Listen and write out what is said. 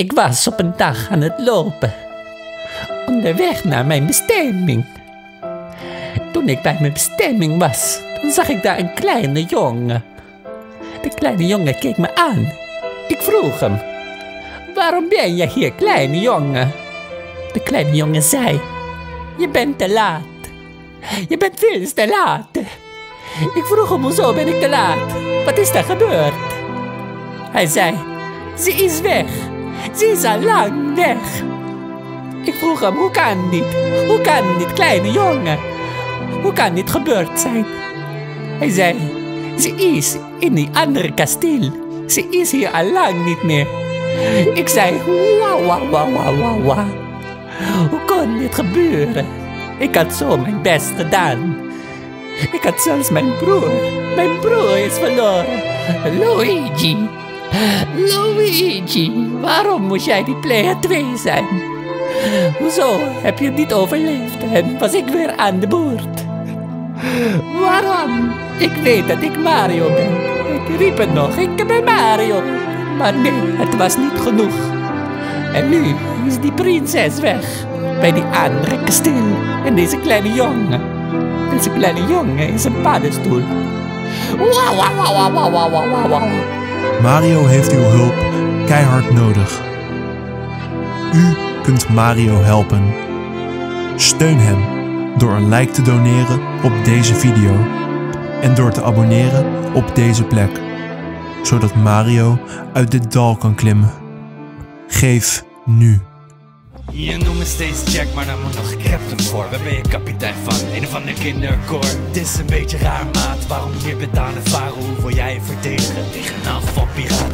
Ik was op een dag aan het lopen. Onderweg naar mijn bestemming. Toen ik bij mijn bestemming was, toen zag ik daar een kleine jongen. De kleine jongen keek me aan. Ik vroeg hem: Waarom ben je hier, kleine jongen? De kleine jongen zei: Je bent te laat. Je bent veel te laat. Ik vroeg hem: Hoezo ben ik te laat? Wat is er gebeurd? Hij zei: Ze is weg. Ze is al lang weg. Ik vroeg hem: Hoe kan dit? Hoe kan dit, kleine jongen? Hoe kan dit gebeurd zijn? Hij zei: Ze is in die andere kasteel. Ze is hier al lang niet meer. Ik zei: Wauw, wauw, wauw, wauw, wauw. Hoe kon dit gebeuren? Ik had zo mijn best gedaan. Ik had zelfs mijn broer. Mijn broer is verloren. Luigi. Luigi, waarom moest jij die player 2 zijn? Hoezo heb je niet overleefd en was ik weer aan de boord? Waarom? Ik weet dat ik Mario ben. Ik riep het nog, ik ben Mario. Maar nee, het was niet genoeg. En nu is die prinses weg. Bij die andere kasteel. En deze kleine jongen. Deze kleine jongen is een paddenstoel. Wauw, wauw, wauw, wauw, wauw, wauw, wauw. Mario heeft uw hulp nodig. U kunt Mario helpen. Steun hem door een like te doneren op deze video en door te abonneren op deze plek, zodat Mario uit dit dal kan klimmen. Geef nu. Je noemt me steeds Jack, maar dan moet nog captain voor. Waar ben je kapitein van? Een of ander kinderkoor. Het is een beetje raar, maat. Waarom je het varen? Hoe wil jij je verdedigen tegen een van piraten?